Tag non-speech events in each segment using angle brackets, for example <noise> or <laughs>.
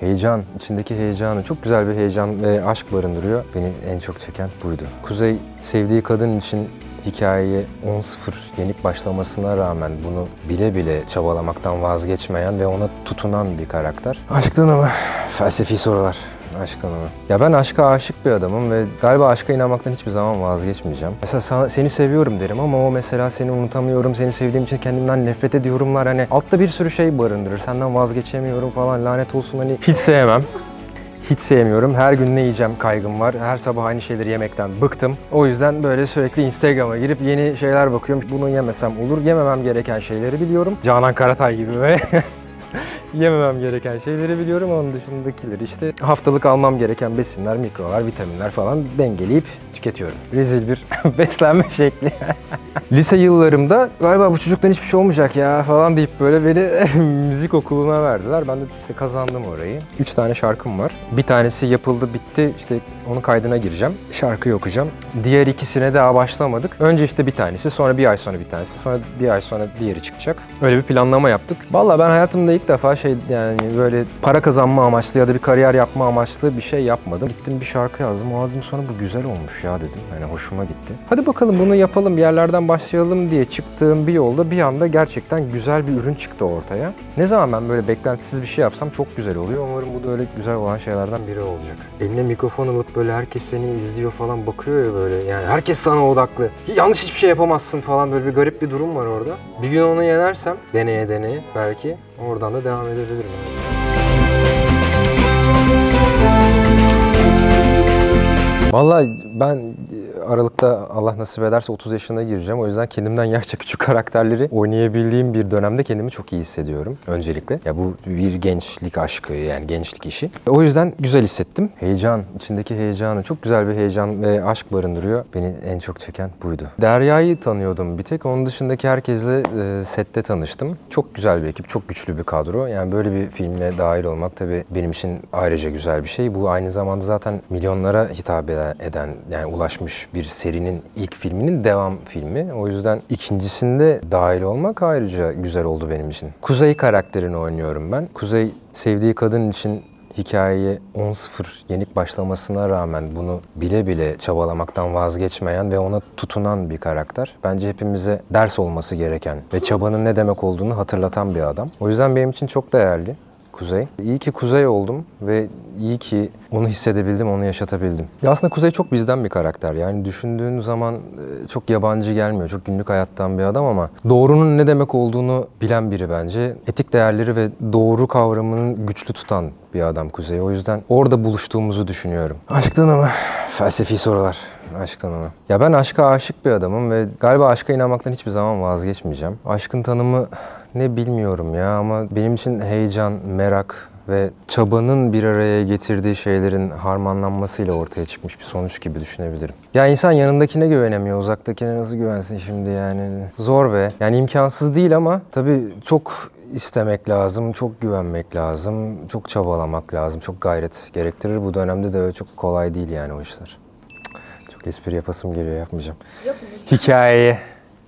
Heyecan, içindeki heyecanı, çok güzel bir heyecan ve aşk barındırıyor. Beni en çok çeken buydu. Kuzey sevdiği kadın için hikayeye 10-0 yenik başlamasına rağmen bunu bile bile çabalamaktan vazgeçmeyen ve ona tutunan bir karakter. Aşktan ama felsefi sorular. Aşktan ama. Ya ben aşka aşık bir adamım ve galiba aşka inanmaktan hiçbir zaman vazgeçmeyeceğim. Mesela sana- seni seviyorum derim ama o mesela seni unutamıyorum, seni sevdiğim için kendimden nefret ediyorumlar hani altta bir sürü şey barındırır. Senden vazgeçemiyorum falan lanet olsun hani hiç sevmem. Hiç sevmiyorum. Her gün ne yiyeceğim kaygım var. Her sabah aynı şeyleri yemekten bıktım. O yüzden böyle sürekli Instagram'a girip yeni şeyler bakıyorum. Bunu yemesem olur. Yememem gereken şeyleri biliyorum. Canan Karatay gibi böyle. <laughs> Yememem gereken şeyleri biliyorum. Onun dışındakileri işte haftalık almam gereken besinler, mikrolar, vitaminler falan dengeleyip tüketiyorum. Rezil bir <laughs> beslenme şekli. <laughs> Lise yıllarımda galiba bu çocuktan hiçbir şey olmayacak ya falan deyip böyle beni <laughs> müzik okuluna verdiler. Ben de işte kazandım orayı. Üç tane şarkım var. Bir tanesi yapıldı bitti işte onun kaydına gireceğim. Şarkıyı okuyacağım. Diğer ikisine daha başlamadık. Önce işte bir tanesi sonra bir ay sonra bir tanesi sonra bir ay sonra diğeri çıkacak. Öyle bir planlama yaptık. Vallahi ben hayatımda ilk defa şey yani böyle para kazanma amaçlı ya da bir kariyer yapma amaçlı bir şey yapmadım. Gittim bir şarkı yazdım. O dedim sonra bu güzel olmuş ya dedim. Yani hoşuma gitti. Hadi bakalım bunu yapalım bir yerlerden başlayalım diye çıktığım bir yolda bir anda gerçekten güzel bir ürün çıktı ortaya. Ne zaman ben böyle beklentisiz bir şey yapsam çok güzel oluyor. Umarım bu da öyle güzel olan şeylerden biri olacak. Eline mikrofon alıp böyle herkes seni izliyor falan bakıyor ya böyle yani herkes sana odaklı. Yanlış hiçbir şey yapamazsın falan böyle bir garip bir durum var orada. Bir gün onu yenersem deneye deneye belki oradan da devam edebilirim. Vallahi ben Aralık'ta Allah nasip ederse 30 yaşına gireceğim. O yüzden kendimden yaşça küçük karakterleri oynayabildiğim bir dönemde kendimi çok iyi hissediyorum öncelikle. Ya bu bir gençlik aşkı yani gençlik işi. O yüzden güzel hissettim. Heyecan, içindeki heyecanı çok güzel bir heyecan ve aşk barındırıyor. Beni en çok çeken buydu. Derya'yı tanıyordum bir tek. Onun dışındaki herkesle e, sette tanıştım. Çok güzel bir ekip, çok güçlü bir kadro. Yani böyle bir filmle dahil olmak tabii benim için ayrıca güzel bir şey. Bu aynı zamanda zaten milyonlara hitap eden, eden yani ulaşmış bir serinin ilk filminin devam filmi. O yüzden ikincisinde dahil olmak ayrıca güzel oldu benim için. Kuzey karakterini oynuyorum ben. Kuzey sevdiği kadın için hikayeye 10-0 yenik başlamasına rağmen bunu bile bile çabalamaktan vazgeçmeyen ve ona tutunan bir karakter. Bence hepimize ders olması gereken ve çabanın ne demek olduğunu hatırlatan bir adam. O yüzden benim için çok değerli. Kuzey. İyi ki Kuzey oldum ve iyi ki onu hissedebildim, onu yaşatabildim. Ya aslında Kuzey çok bizden bir karakter. Yani düşündüğün zaman e, çok yabancı gelmiyor. Çok günlük hayattan bir adam ama doğrunun ne demek olduğunu bilen biri bence. Etik değerleri ve doğru kavramının güçlü tutan bir adam Kuzey. O yüzden orada buluştuğumuzu düşünüyorum. Aşktan ama felsefi sorular. Aşktan ama. Ya ben aşka aşık bir adamım ve galiba aşka inanmaktan hiçbir zaman vazgeçmeyeceğim. Aşkın tanımı ne bilmiyorum ya ama benim için heyecan, merak ve çabanın bir araya getirdiği şeylerin harmanlanmasıyla ortaya çıkmış bir sonuç gibi düşünebilirim. Ya insan yanındakine güvenemiyor, uzaktakine nasıl güvensin şimdi yani? Zor be. Yani imkansız değil ama tabii çok istemek lazım, çok güvenmek lazım, çok çabalamak lazım, çok gayret gerektirir. Bu dönemde de öyle çok kolay değil yani o işler. Çok espri yapasım geliyor, yapmayacağım. Hikayeye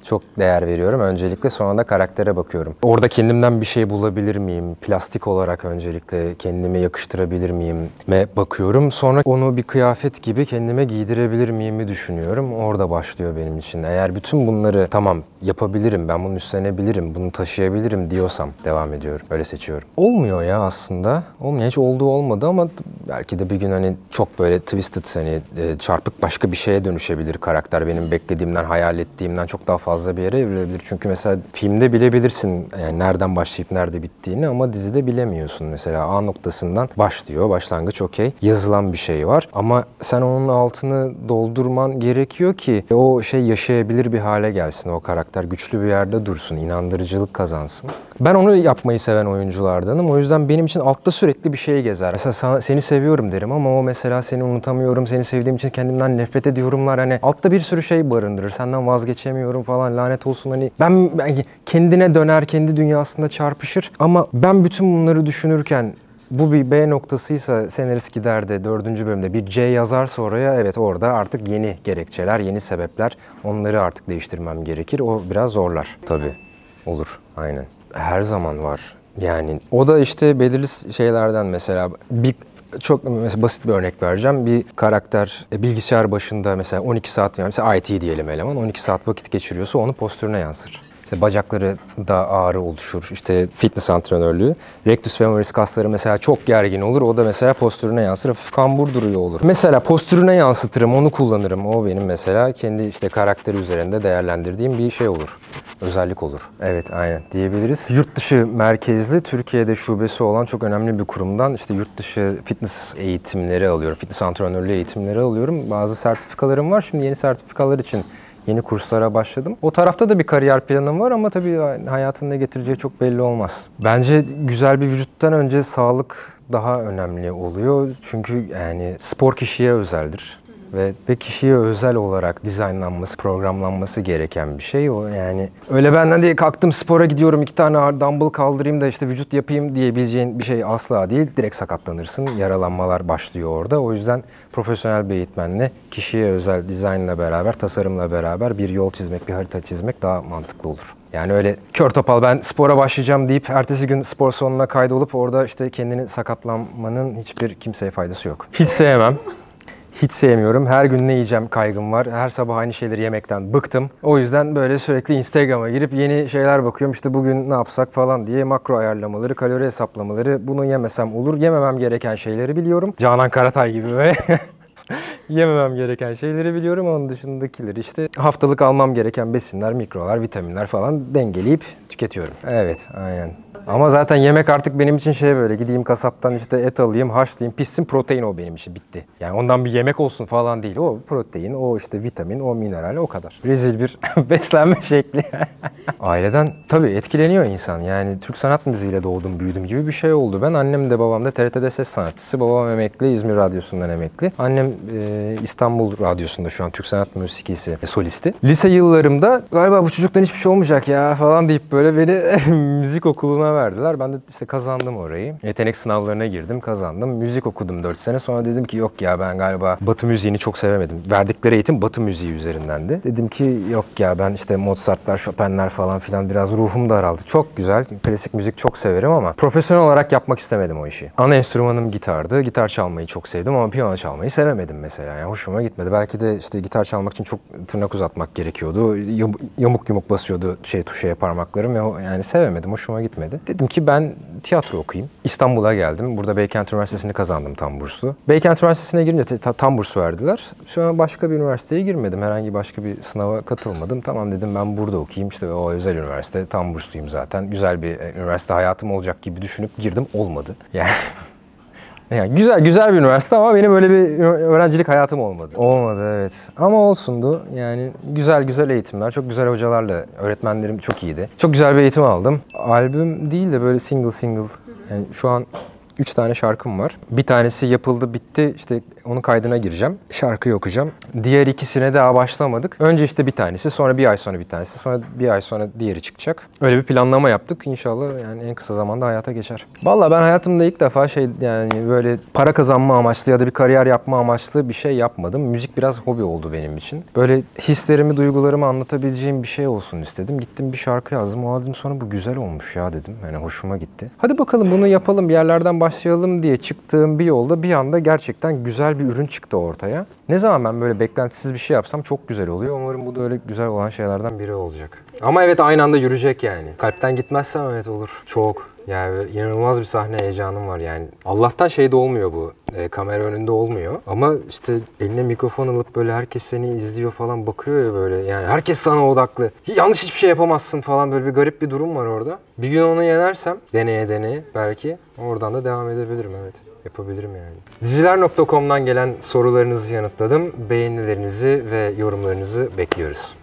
çok değer veriyorum. Öncelikle sonra da karaktere bakıyorum. Orada kendimden bir şey bulabilir miyim? Plastik olarak öncelikle kendime yakıştırabilir miyim? Me bakıyorum. Sonra onu bir kıyafet gibi kendime giydirebilir miyimi düşünüyorum. Orada başlıyor benim için. Eğer bütün bunları tamam yapabilirim, ben bunu üstlenebilirim, bunu taşıyabilirim diyorsam devam ediyorum. Öyle seçiyorum. Olmuyor ya aslında. Olmuyor. Hiç olduğu olmadı ama belki de bir gün hani çok böyle twisted hani e, çarpık başka bir şeye dönüşebilir karakter. Benim beklediğimden, hayal ettiğimden çok daha fazla bir yere evrilebilir. Çünkü mesela filmde bilebilirsin yani nereden başlayıp nerede bittiğini ama dizide bilemiyorsun. Mesela A noktasından başlıyor. Başlangıç okey. Yazılan bir şey var ama sen onun altını doldurman gerekiyor ki o şey yaşayabilir bir hale gelsin. O karakter güçlü bir yerde dursun, inandırıcılık kazansın. Ben onu yapmayı seven oyunculardanım. O yüzden benim için altta sürekli bir şey gezer. Mesela sana- seni seviyorum derim ama o mesela seni unutamıyorum, seni sevdiğim için kendimden nefret ediyorumlar. Hani altta bir sürü şey barındırır. Senden vazgeçemiyorum falan lanet olsun. Hani ben, ben kendine döner, kendi dünyasında çarpışır. Ama ben bütün bunları düşünürken bu bir B noktasıysa senarist gider de dördüncü bölümde bir C yazarsa oraya evet orada artık yeni gerekçeler, yeni sebepler onları artık değiştirmem gerekir. O biraz zorlar. Tabii olur aynen. Her zaman var Yani o da işte belirli şeylerden mesela bir çok mesela basit bir örnek vereceğim. Bir karakter e, bilgisayar başında mesela 12 saat yani mesela IT diyelim eleman 12 saat vakit geçiriyorsa onu postürüne yansır. İşte bacakları da ağrı oluşur. İşte fitness antrenörlüğü. Rectus femoris kasları mesela çok gergin olur. O da mesela postürüne yansır. Hafif kambur duruyor olur. Mesela postürüne yansıtırım, onu kullanırım. O benim mesela kendi işte karakteri üzerinde değerlendirdiğim bir şey olur. Özellik olur. Evet aynen diyebiliriz. Yurt dışı merkezli Türkiye'de şubesi olan çok önemli bir kurumdan işte yurt dışı fitness eğitimleri alıyorum. Fitness antrenörlüğü eğitimleri alıyorum. Bazı sertifikalarım var. Şimdi yeni sertifikalar için yeni kurslara başladım. O tarafta da bir kariyer planım var ama tabii hayatın ne getireceği çok belli olmaz. Bence güzel bir vücuttan önce sağlık daha önemli oluyor. Çünkü yani spor kişiye özeldir ve ve kişiye özel olarak dizaynlanması, programlanması gereken bir şey. O yani öyle benden diye kalktım spora gidiyorum iki tane dumbbell kaldırayım da işte vücut yapayım diyebileceğin bir şey asla değil. Direkt sakatlanırsın. Yaralanmalar başlıyor orada. O yüzden profesyonel bir eğitmenle kişiye özel dizaynla beraber, tasarımla beraber bir yol çizmek, bir harita çizmek daha mantıklı olur. Yani öyle kör topal ben spora başlayacağım deyip ertesi gün spor salonuna kaydolup orada işte kendini sakatlanmanın hiçbir kimseye faydası yok. Hiç sevmem. Hiç sevmiyorum. Her gün ne yiyeceğim kaygım var. Her sabah aynı şeyleri yemekten bıktım. O yüzden böyle sürekli Instagram'a girip yeni şeyler bakıyorum. İşte bugün ne yapsak falan diye makro ayarlamaları, kalori hesaplamaları. Bunu yemesem olur. Yememem gereken şeyleri biliyorum. Canan Karatay gibi böyle. <laughs> <laughs> Yememem gereken şeyleri biliyorum. Onun dışındakileri işte haftalık almam gereken besinler, mikrolar, vitaminler falan dengeleyip tüketiyorum. Evet, aynen. Ama zaten yemek artık benim için şey böyle gideyim kasaptan işte et alayım, haşlayayım, pişsin protein o benim için bitti. Yani ondan bir yemek olsun falan değil. O protein, o işte vitamin, o mineral o kadar. Rezil bir <laughs> beslenme şekli. <laughs> Aileden tabii etkileniyor insan. Yani Türk sanat müziğiyle doğdum, büyüdüm gibi bir şey oldu. Ben annem de babam da TRT'de ses sanatçısı. Babam emekli, İzmir Radyosu'ndan emekli. Annem e, İstanbul Radyosu'nda şu an Türk sanat müziğisi e, solisti. Lise yıllarımda galiba bu çocuktan hiçbir şey olmayacak ya falan deyip böyle beni <laughs> müzik okuluna verdiler. Ben de işte kazandım orayı. Yetenek sınavlarına girdim, kazandım. Müzik okudum 4 sene. Sonra dedim ki yok ya ben galiba Batı müziğini çok sevemedim. Verdikleri eğitim Batı müziği üzerindendi. Dedim ki yok ya ben işte Mozart'lar, Chopin'ler falan filan biraz ruhum daraldı. Çok güzel. Klasik müzik çok severim ama profesyonel olarak yapmak istemedim o işi. Ana enstrümanım gitardı. Gitar çalmayı çok sevdim ama piyano çalmayı sevemedim mesela. Yani hoşuma gitmedi. Belki de işte gitar çalmak için çok tırnak uzatmak gerekiyordu. Yamuk yumuk basıyordu şey tuşaya parmaklarım yani sevemedim. Hoşuma gitmedi. Dedim ki ben tiyatro okuyayım. İstanbul'a geldim. Burada Beykent Üniversitesi'ni kazandım tam burslu. Beykent Üniversitesi'ne girince tam burs verdiler. An başka bir üniversiteye girmedim. Herhangi başka bir sınava katılmadım. Tamam dedim ben burada okuyayım. İşte o özel üniversite tam bursluyum zaten. Güzel bir e, üniversite hayatım olacak gibi düşünüp girdim. Olmadı. Yani <laughs> Yani güzel güzel bir üniversite ama benim öyle bir öğrencilik hayatım olmadı. Olmadı evet. Ama olsundu. Yani güzel güzel eğitimler, çok güzel hocalarla öğretmenlerim çok iyiydi. Çok güzel bir eğitim aldım. Albüm değil de böyle single single. Yani şu an 3 tane şarkım var. Bir tanesi yapıldı, bitti. İşte onun kaydına gireceğim. Şarkıyı okuyacağım. Diğer ikisine daha başlamadık. Önce işte bir tanesi, sonra bir ay sonra bir tanesi, sonra bir ay sonra diğeri çıkacak. Öyle bir planlama yaptık. İnşallah yani en kısa zamanda hayata geçer. Valla ben hayatımda ilk defa şey yani böyle para kazanma amaçlı ya da bir kariyer yapma amaçlı bir şey yapmadım. Müzik biraz hobi oldu benim için. Böyle hislerimi, duygularımı anlatabileceğim bir şey olsun istedim. Gittim bir şarkı yazdım. O dedim sonra bu güzel olmuş ya dedim. Yani hoşuma gitti. Hadi bakalım bunu yapalım bir yerlerden başlayalım diye çıktığım bir yolda bir anda gerçekten güzel bir ürün çıktı ortaya. Ne zaman ben böyle beklentisiz bir şey yapsam çok güzel oluyor. Umarım bu da öyle güzel olan şeylerden biri olacak. Ama evet aynı anda yürüyecek yani. Kalpten gitmezsem evet olur. Çok. Yani inanılmaz bir sahne heyecanım var yani. Allah'tan şeyde olmuyor bu. E, kamera önünde olmuyor. Ama işte eline mikrofon alıp böyle herkes seni izliyor falan bakıyor ya böyle. Yani herkes sana odaklı. Yanlış hiçbir şey yapamazsın falan böyle bir garip bir durum var orada. Bir gün onu yenersem deneye deneye belki oradan da devam edebilirim evet. Yapabilirim yani. Diziler.com'dan gelen sorularınızı yanıtladım. Beğenilerinizi ve yorumlarınızı bekliyoruz.